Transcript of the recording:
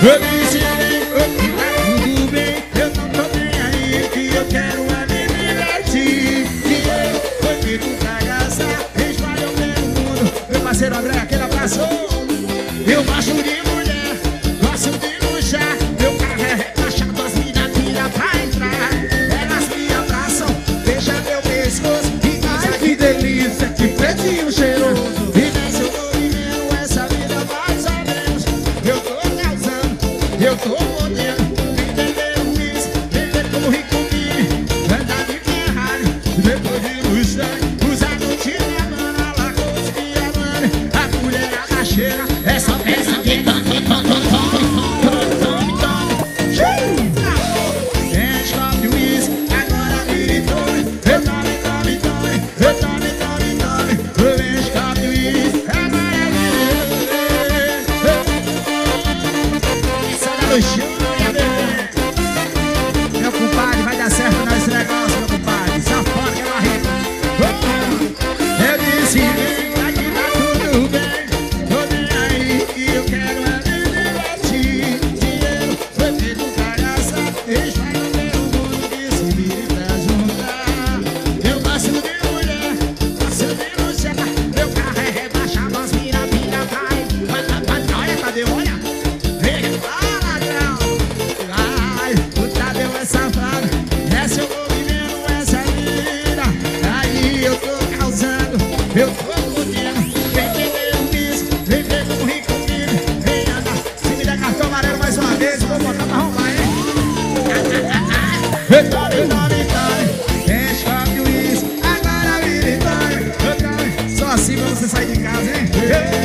Eu disse bem, tá tudo bem Eu não tô nem aí que eu quero é me divertir. Dinheiro foi feito pra gastar Espalhou pelo mundo Meu parceiro André, aquele abraço. Eu gosto eu tô podendo Entender isso, viver como rico vive Andar de Ferrari, depois de luxar Usar no Tiramana, Lagoas e Havana A mulherada cheira, é só vira e eu tô fudendo Vem beber um bis, vem ver como rico vive Vem andar, se me der cartão amarelo mais uma vez Eu vou botar pra arrumar, hein Vitória, vitória, vitória Enche o uísque, agora vira vitória Só assim pra você sair de casa, hein